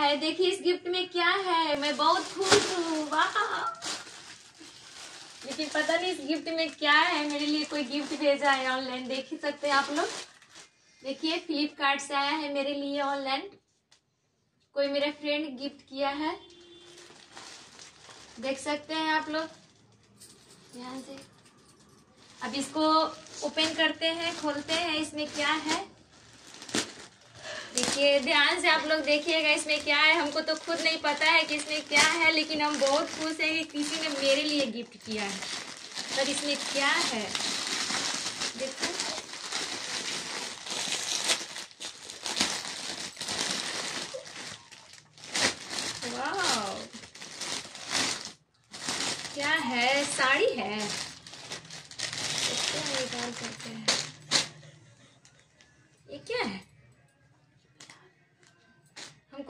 है? देखिए इस गिफ्ट में क्या है? मैं बहुत खुश हूँ। वाह। लेकिन पता नहीं इस गिफ्ट में क्या है? मेरे लिए कोई गिफ्ट भेजा है ऑनलाइन देख ही सकते हैं आप लोग। देखिए फ्लिपकार्ट से आया है मेरे लिए ऑनलाइन कोई मेरा फ्रेंड गिफ्ट किया है? देख सकते हैं आप लोग। ध्यान से। अब इसको ओपन करते हैं, खोलते हैं, इसमें क्या है? देखिए, ध्यान से आप लोग देखिएगा इसमें क्या है। हमको तो खुद नहीं पता है कि इसमें क्या है, लेकिन हम बहुत खुश हैं कि किसी ने मेरे लिए गिफ्ट किया है। पर इसमें क्या है? देखो क्या है? साड़ी है। इसको हैं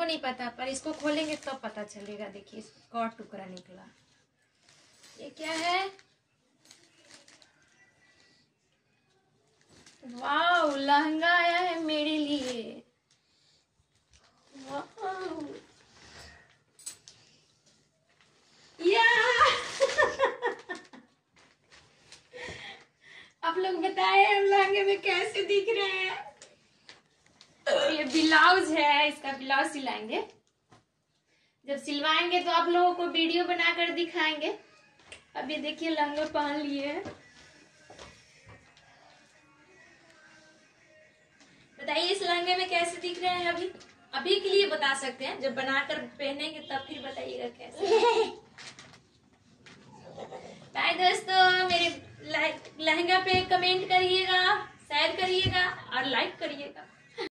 हमको नहीं पता, पर इसको खोलेंगे तब तो पता चलेगा। देखिए, इसका टुकड़ा निकला। ये क्या है? वाह लहंगा आया है मेरे लिए। आप लोग बताए, हम लहंगे में कैसे दिख रहे हैं? ब्लाउज है, इसका ब्लाउज सिलाएँगे। जब सिलवाएँगे तो आप लोगों को वीडियो बनाकर दिखाएँगे। अभी देखिए, लहंगा पहन लिए हैं। बताइए, इस लहंगे में कैसे दिख रहे हैं अभी? अभी के लिए बता सकते हैं। जब बनाकर पहनेंगे तब फिर बताइएगा कैसे। बाय दोस्तों, मेरे लहंगा पे कमेंट करिएगा शेयर करिएगा और लाइक करिएगा।